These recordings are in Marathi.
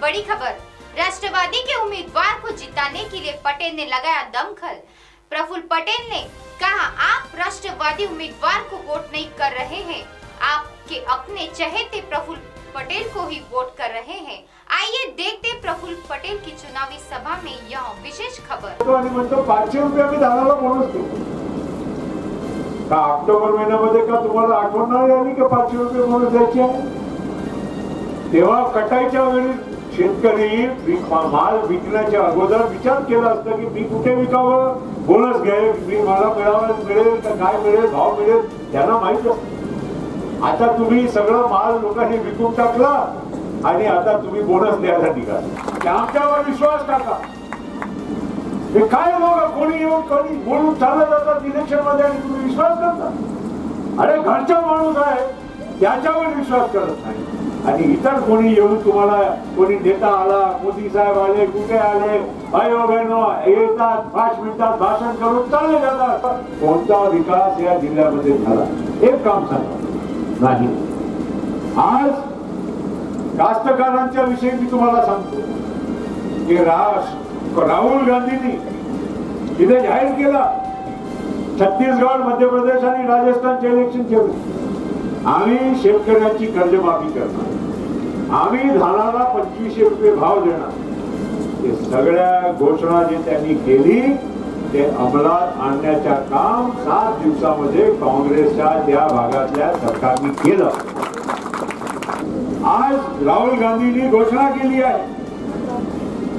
बड़ी खबर। राष्ट्रवादी के उम्मीदवार को जिताने के लिए पटेल ने लगाया दमखल। प्रफुल्ल पटेल ने कहा, आप राष्ट्रवादी उम्मीदवार को वोट नहीं कर रहे हैं। आपके अपने चहेते प्रफुल्ल पटेल को ही वोट कर रहे हैं। आइए देखते प्रफुल्ल पटेल की चुनावी सभा में यह विशेष खबर। तो पाचशे रुपये का ऑक्टोबर महिन्यामध्ये का तुम्हाला आठवण की रुपये बोनस द्यायचे तेव्हा कटाईच्या वेळी शेतकरी माल विकण्याच्या अगोदर विचार केला असता की मी कुठे विकावं? बोनस घ्यावे मी मला मिळावं मिळेल का काय मिळेल भाव मिळेल त्यांना माहीत असत आता तुम्ही सगळं माल लोकांनी विकून टाकला आणि आता तुम्ही बोनस द्यायला निघाला. आमच्यावर विश्वास टाका. हे काय लोक कोणी येऊन कोणी बोलून चालत जातात इलेक्शनमध्ये आणि तुम्ही विश्वास करता? अरे घरचा माणूस आहे त्याच्यावर विश्वास करत नाही. आणि इतर कोणी येऊन तुम्हाला कोणी नेता आला मोदी साहेब आले कुठे आले? अयो बहिणो येतात पाच मिनिटात भाषण करून चालले जातात. कोणता विकास या जिल्ह्यामध्ये झाला? एक काम सांगा. नाही. आज कास्तकारांच्या विषयी मी तुम्हाला सांगतो. की राज राहुल गांधींनी तिथे जाहीर केला. छत्तीसगड मध्य प्रदेश आणि राजस्थानचे इलेक्शन केले. आम्ही शेतकऱ्यांची कर्जमाफी करणार. आम्ही धानाला पंचवीसशे रुपये भाव देणार. हे सगळ्या घोषणा जे त्यांनी केली ते अंमलात आणण्याच्या काम सात दिवसामध्ये काँग्रेसच्या त्या भागातल्या सरकारने केलं. आज राहुल गांधींनी घोषणा केली आहे.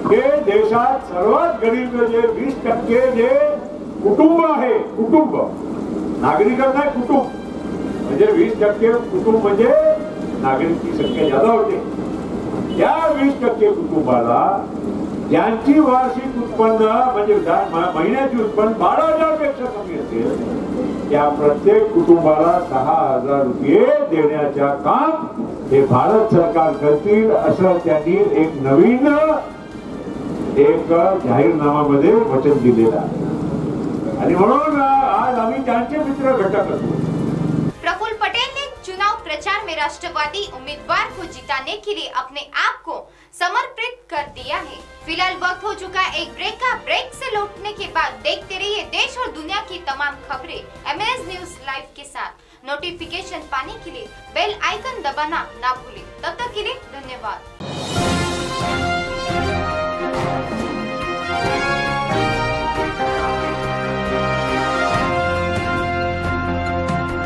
हे देशात सर्वात गरीब जे वीस टक्के जे कुटुंब आहे कुटुंब. नागरिकांना कुटुंब. म्हणजे वीस टक्के कुटुंब म्हणजे नागरिकची संख्या जादा होते. त्या वीस टक्के कुटुंबाला त्यांची वार्षिक उत्पन्न म्हणजे दा- महिन्याची उत्पन्न बारा हजारपेक्षा कमी असेल त्या प्रत्येक कुटुंबाला सहा हजार रुपये देण्याच्या काम हे भारत सरकार करतील असं त्यांनी एक नवीन एक जाहीरनामामध्ये वचन दिलेलं आहे. आणि म्हणून आज आम्ही त्यांचे मित्र घटक असतो प्रचार में राष्ट्रवादी उम्मीदवार को जिताने के लिए अपने आप को समर्पित कर दिया है। फ़िलहाल वक्त हो चुका एक ब्रेक का। ब्रेक से लौटने के बाद देखते रहिए देश और दुनिया की तमाम खबरें एम न्यूज़ लाइव के साथ। नोटिफिकेशन पाने के लिए बेल आइकन दबाना ना भूले। तब तक के लिए धन्यवाद।